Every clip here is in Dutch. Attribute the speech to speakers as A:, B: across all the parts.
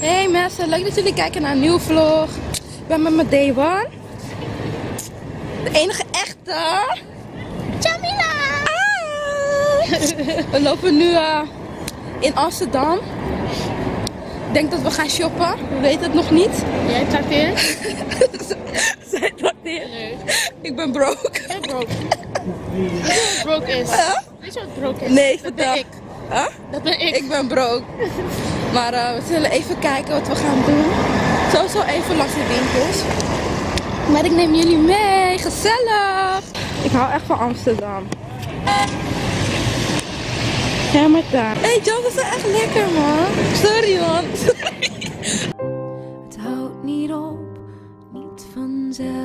A: Hey mensen, leuk dat jullie kijken naar een nieuwe vlog. Ik ben met mijn day one. De enige echte. Jamila! Ah! We lopen nu eh, in Amsterdam. Ik denk dat we gaan shoppen. We weten het nog niet.
B: Jij trakteert?
A: Zij trakteert.
B: Nee.
A: Ik ben broke.
B: Ik ben broke. Weet broke is?
A: Huh?
B: Weet je wat broke is?
A: Nee,
B: dat ben ik.
A: Huh?
B: Dat ben ik.
A: Ik ben broke. Maar eh, we zullen even kijken wat we gaan doen. Sowieso even langs de winkels. Maar ik neem jullie mee. Gezellig. Ik hou echt van Amsterdam. Ja, maar daar. Hé, hey, Joe, dat is echt lekker, man. Sorry, man.
C: Het houdt niet op, niet vanzelf.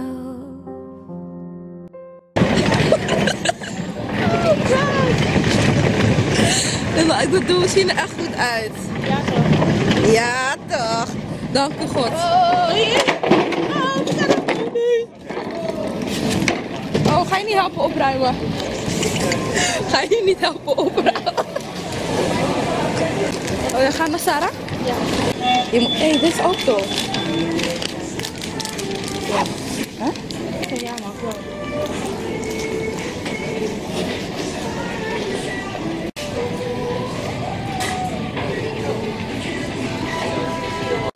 A: Nee, maar ik bedoel, we zien er echt goed uit.
B: Ja, toch?
A: Ja, toch. Dank u, God.
B: Oh, hier.
A: Oh, ga je niet helpen opruimen? Ga je niet helpen opruimen? Oh, je gaat naar Sarah?
B: Ja.
A: Je moet... Hé, dit is ook tof.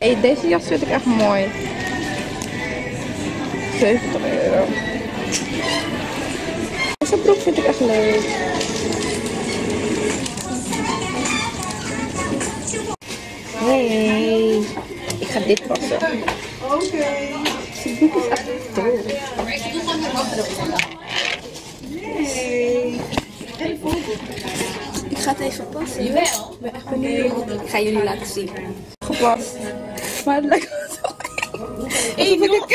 A: Hé, deze jas vind ik echt mooi. 70 euro. Deze broek vind ik echt leuk. Hey, ik ga dit passen. Oké. Broek is echt. Ik ga het even passen. Jawel. Ik ben echt benieuwd. Ik ga jullie laten zien. Gepast. Maar het lijkt wel zo. Hey, joh.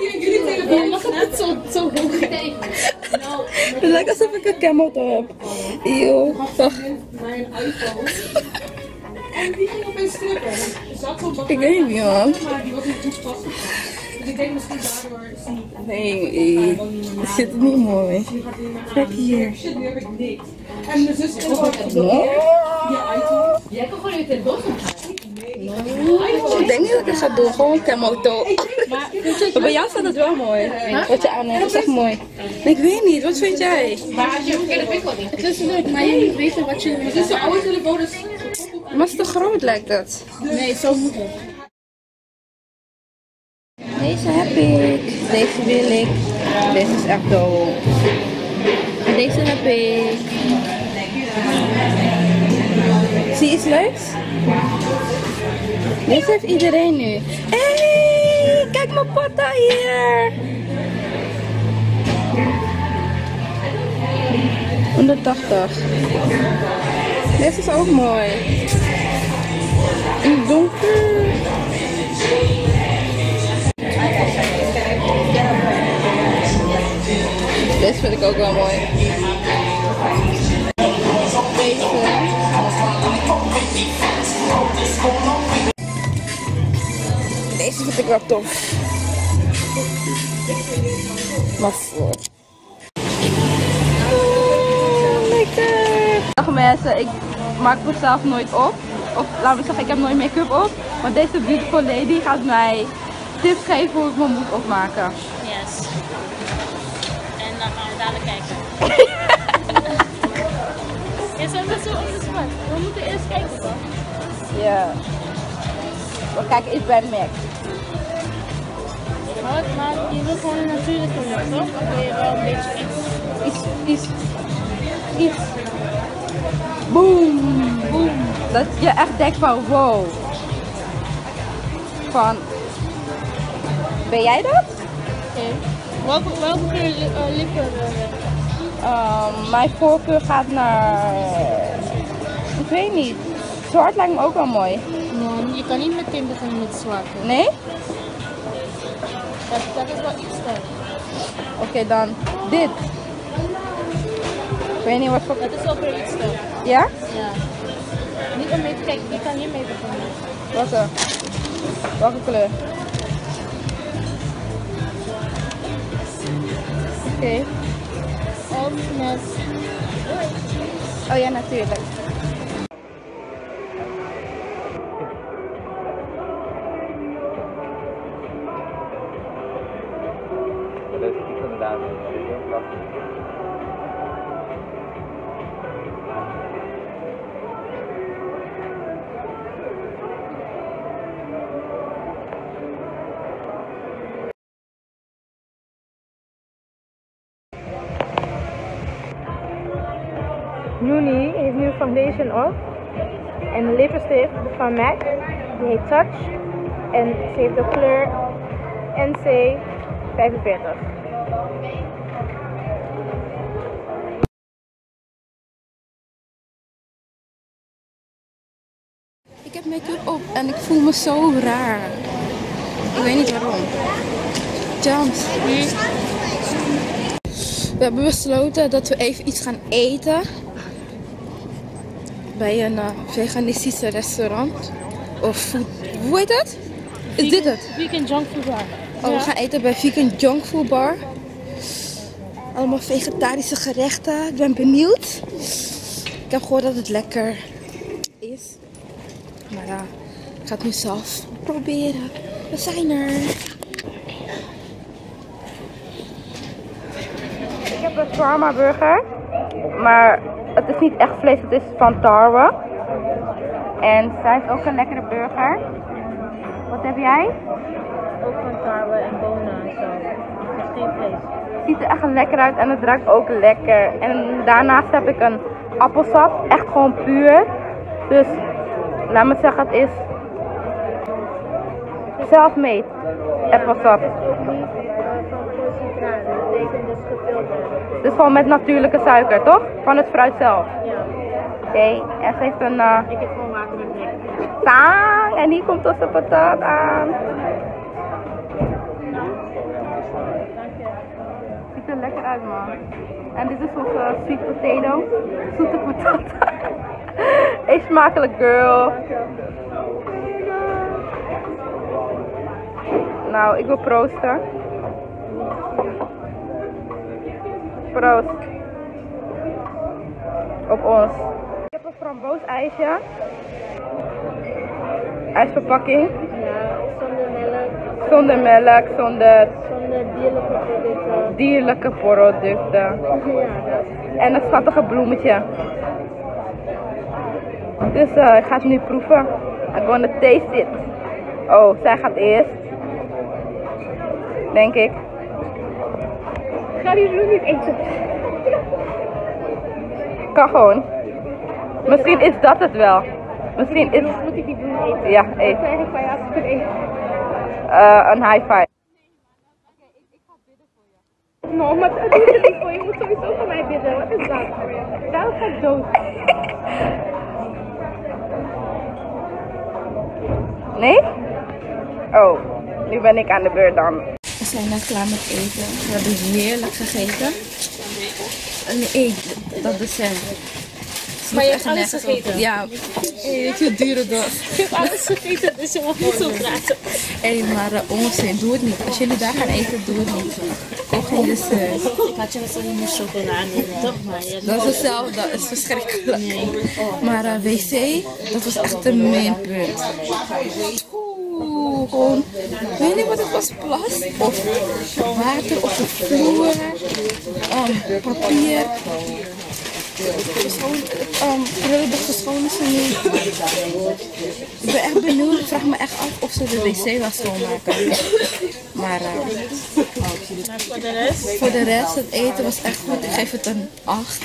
B: Je mag het niet zo, zo hoog
A: Het lijkt alsof ik een camel heb. Eeuw. Wacht.
D: mijn iPhone. En die ging opeens strippen. Er zat zo'n
A: Ik weet niet, man.
D: maar die was niet goed vastgepakt. Dus ik denk misschien daardoor is die
A: Nee, het zit niet mooi. Kijk hier.
D: shit, nu heb ik niks. En mijn zus ook
A: Oh.
D: iPhone.
B: Jij kan gewoon weer ten
A: Ik denk niet dat ik het ga doen, gewoon camel toe. Maar bij jou staat het wel mooi. Wat je aan hebt, is echt mooi. Ik weet niet, wat vind jij?
B: Maar als je verkeerde pik niet. Het is leuk, maar je moet weten wat je...
D: Het is zo'n oude telefoon, dus
A: Maar het is te groot lijkt het.
B: Nee, zo moet het.
A: Deze heb ik. Deze wil ik. Deze is echt dope. En deze heb ik. Zie je iets leuks? Deze heeft iedereen nu. Hey, kijk mijn potta hier. 180. Deze is ook mooi. In het donker. Deze vind ik ook wel mooi. Deze. Deze vind ik wel tof. Maar voor. Oh, lekker. Dag mensen, ik maak mezelf nooit op. Of laten we zeggen, ik heb nooit make-up op. Maar deze beautiful lady gaat mij tips geven hoe ik mijn moet opmaken.
B: Yes. En dan gaan we dadelijk kijken. ja, zo is zo on the spot. We moeten eerst kijken toch?
A: Ja. We kijken eens bij Mac.
B: Maar, maar je wil gewoon een natuurlijke look toch? Of wil je wel een beetje iets?
A: Iets, iets, iets. Boom, boom. Dat je echt denkt van wow. Van, ben jij dat?
B: Oké. Welke, welke kleur li- eh, lippen wil je?
A: Ehm, mijn voorkeur gaat naar, ik weet niet. Zwart lijkt me ook wel mooi.
B: Je kan niet meteen beginnen met hoor.
A: Nee?
B: Dat, dat is wel iets sterk.
A: Oké dan, dit. Ik weet niet wat voor...
B: Dat is wel weer iets sterk.
A: Ja?
B: Ja. Niet om mee te kijken, je kan hiermee beginnen.
A: Wat er? Welke kleur? Oké.
B: Met...
A: Oh ja, natuurlijk. Nooni heeft nu foundation op. En de lippenstift van MAC. Die heet Touch. En ze heeft de kleur NC 45. Ik heb make-up op en ik voel me zo raar. Ik weet niet waarom. Jams. We hebben besloten dat we even iets gaan eten. Bij een eh, veganistische restaurant. Of food. Hoe heet dat? Is dit het?
B: Weekend junk food bar.
A: Oh, we gaan eten bij Vegan Junk Food Bar. Allemaal vegetarische gerechten. Ik ben benieuwd. Ik heb gehoord dat het lekker is. Maar ja, ik ga het nu zelf proberen. We zijn er. Ik heb een shawarma burger. Maar het is niet echt vlees, het is van tarwe. En zij heeft ook een lekkere burger. Wat heb jij?
B: Ook van tarwe en bonen en zo. Dat is geen vlees.
A: Het ziet er echt lekker uit en het ruikt ook lekker. En daarnaast heb ik een appelsap, echt gewoon puur. Dus laat me zeggen, het is self-made appelsap.
B: Het is ook niet eh, van concentraat. Dat betekent dus gefilterd.
A: Dus gewoon met natuurlijke suiker, toch? Van het fruit zelf.
B: Ja.
A: Oké, en ze heeft een eh
B: Ik heb gewoon water met nek.
A: tang. En hier komt onze patat aan. Ziet er lekker uit, man. En dit is onze sweet potato. Zoete patat. Eet smakelijk, girl. Nou, ik wil proosten. Proost. Op ons. Ik heb een framboosijsje. IJsverpakking.
B: Ja, zonder melk,
A: Zonder melk, zonder
B: zonder dierlijke producten.
A: dierlijke producten.
B: Ja.
A: En een schattige bloemetje. Dus eh, ik ga het nu proeven. I'm gonna taste it. Oh, zij gaat eerst. Denk ik.
B: Ga die bloem niet eten.
A: Kan gewoon. Misschien is dat het wel. Misschien is...
B: Moet ik die bloem eten?
A: Ja, eet.
B: Van.
A: Eh, een high five.
B: No, maar dat ik niet voor. Je moet sowieso voor mij bidden. Wat is dat? Daarom ga ik dood.
A: Nee? Oh, nu ben ik aan de beurt dan. We zijn net klaar met eten. We hebben heerlijk gegeten. Nee, dat dessert.
B: Maar je hebt alles gegeten.
A: Ja, weet je hoe duur het was?
B: Ik heb alles gegeten, dus je mag niet zo praten.
A: Hé, maar uh, onzin, doe het niet. Als jullie daar gaan eten, doe het niet. Koop geen dessert.
B: Ik had je gezegd, je moest chocola nemen, toch? Maar
A: Dat is hetzelfde, dat is verschrikkelijk. Maar uh, wc, dat was echt een minpunt. Oeh, gewoon, ik weet niet wat het was, plas of water op de vloer, um, papier. Schoon, um, prullenbak verschonen ze niet. Ik ben echt benieuwd, ik vraag me echt af of ze de wc wel schoonmaken. Maar uh,
B: Maar voor de rest,
A: voor de rest, het eten was echt goed. Ik geef het een 8.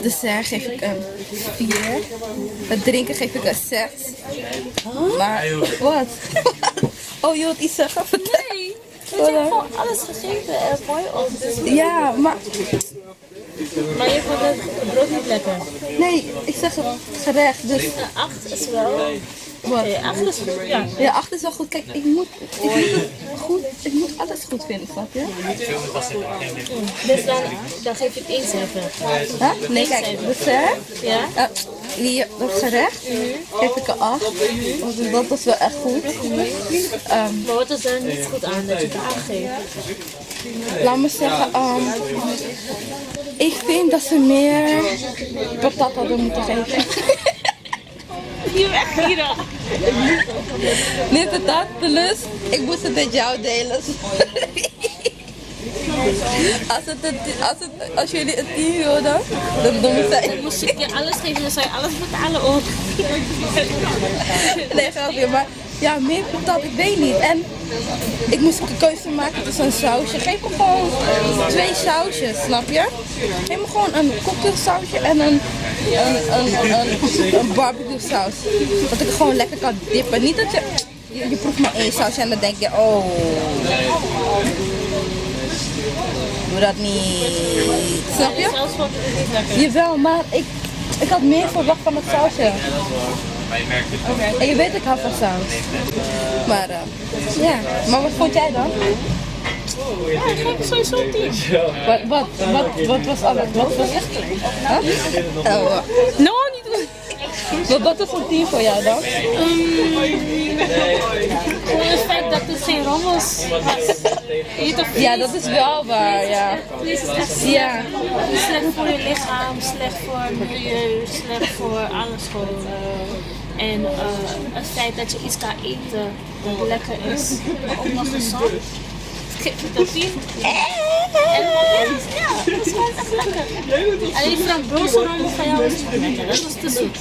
A: Dessert geef ik een 4. Het drinken geef ik een 6. Maar, wat? Oh, je wilt iets zeggen? Nee.
B: ik heb gewoon alles gegeten en mooi op. Dus...
A: Ja, maar
B: Maar je vond het brood niet lekker.
A: nee, ik zeg het gerecht. Dus
B: Een 8 is wel.
A: Wat?
B: Oké, 8 is goed. Ja.
A: Ja, 8 is wel goed. Kijk, ik moet, ik goed, ik moet alles goed vinden, snap je?
B: Dus dan, dan geef je het 1 7.
A: Huh? Nee, kijk, dessert.
B: Ja?
A: Uh, hier, dat gerecht geef ik een 8. Want dat was wel echt goed. Ehm,
B: Maar wat is er niet goed aan dat je het aangeeft?
A: laat me zeggen, ehm, ik vind dat ze meer patat hadden moeten geven.
B: Hier weg hier dan.
A: Nee, patat plus, ik moest het met jou delen. Als, het, als, het, als jullie het team wilden, dan doen zij.
B: Dan moest ik je alles geven, dan zou je alles betalen ook.
A: Nee, grapje, maar ja, meer betaald, ik weet niet. En ik moest een keuze maken tussen een sausje. Geef me gewoon twee sausjes, snap je? Geef me gewoon een cocktailsausje en een, een, een, een, een barbecue saus. Dat ik gewoon lekker kan dippen. Niet dat je, je, je proeft maar één sausje en dan denk je, oh. Doe dat niet. Snap je? Jawel, maar ik, ik had meer verwacht van het sausje. En je weet ik hou van saus. Maar eh, ja, maar wat vond jij dan?
B: Ja, ik geef sowieso een tien.
A: Wat, wat, wat, wat was alles? Wat was echt? Huh? Oh, wacht.
B: No, niet doen.
A: wat, wat was een team voor jou dan?
B: Gewoon het feit dat het geen rommels was. Je
A: Ja, dat is wel waar, ja.
B: vlees is echt
A: Ja,
B: slecht voor je lichaam, slecht voor het milieu, slecht voor alles gewoon. En eh, het feit dat je iets kan eten dat lekker is, maar ook nog gezond. Geef het een tien. En ja, het is gewoon echt lekker. Alleen die frambozen rommel van jou niet lekker, dat was te zoet.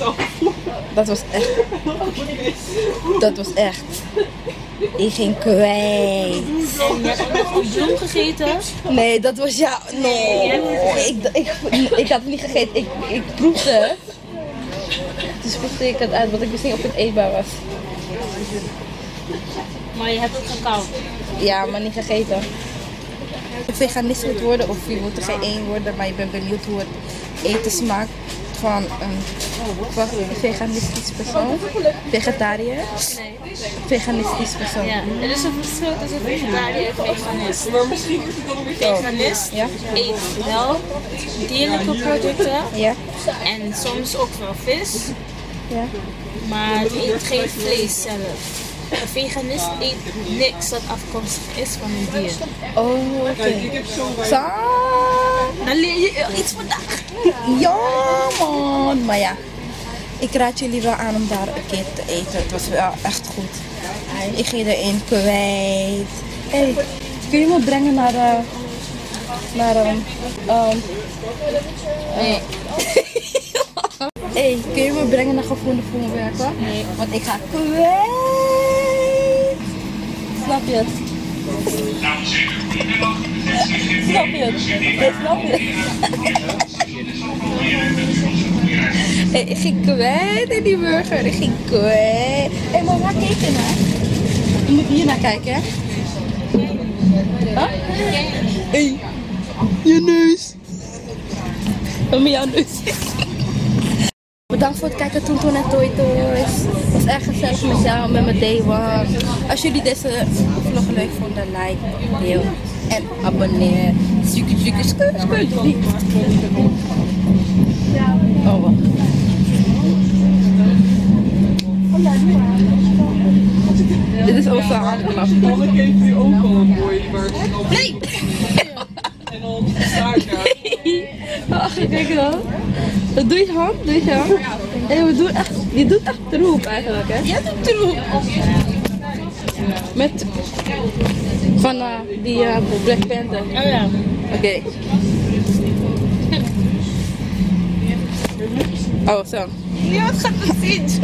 A: dat was echt. Dat was echt. Ik ging kwijt.
B: En je hebt ook nog gegeten.
A: Nee, dat was ja. No. Ik, ik, ik had het niet gegeten. Ik, ik proefde het. Toen spuugde ik het uit, wat ik wist niet of het eetbaar was.
B: Maar je hebt het gekauwd.
A: Ja, maar niet gegeten. Of veganist moet worden of je moet er geen één worden, maar je bent benieuwd hoe het eten smaakt van een veganistisch persoon. Vegetariër.
B: Nee.
A: Veganistisch persoon.
B: Ja, er is een verschil tussen vegetariër en veganist. Veganist
A: Ja?
B: eet wel dierlijke producten
A: Ja?
B: en soms ook wel vis,
A: Ja?
B: maar eet geen vlees zelf. Een veganist eet niks dat afkomstig is van een dier.
A: Oh, oké. Zo.
B: Dan leer je iets vandaag.
A: Ja, man. Maar ja, ik raad jullie wel aan om daar een keer te eten. Het was wel echt goed. Ik ging erin kwijt. Hey, kun je me brengen naar de... Naar een... Um,
B: Nee.
A: hey, kun je me brengen naar gevoelde voorwerpen?
B: Nee.
A: Want ik ga kwijt. Snap je het? Snap je het? Nee, snap je het? Hey, ik ging kwijt in die burger. Ik ging kwijt. Hé, hey, maar waar kijk je naar? Je moet hier naar kijken, hè? Huh? Hey, je neus. Me jouw neus. Bedankt voor het kijken Toen Toen en Toy Toys. Het was erg gezellig met jou, met mijn day one. Als jullie deze vlog leuk vonden, like, deel en abonneer. Suiker, suiker, skur, skur. Oh, wacht. Dit is handknap.
D: Anneke heeft nu ook al een mooi waar
A: Nee!
D: en dan daar.
A: Ach, kijk dan. Dat doe je hand, doe je hand. En we doen echt, je doet echt troep eigenlijk, hè? Ja, doet troep. Met van eh, die eh, Black Panther.
B: Oh ja.
A: Oké. Oh, zo.
B: Niemand gaat het.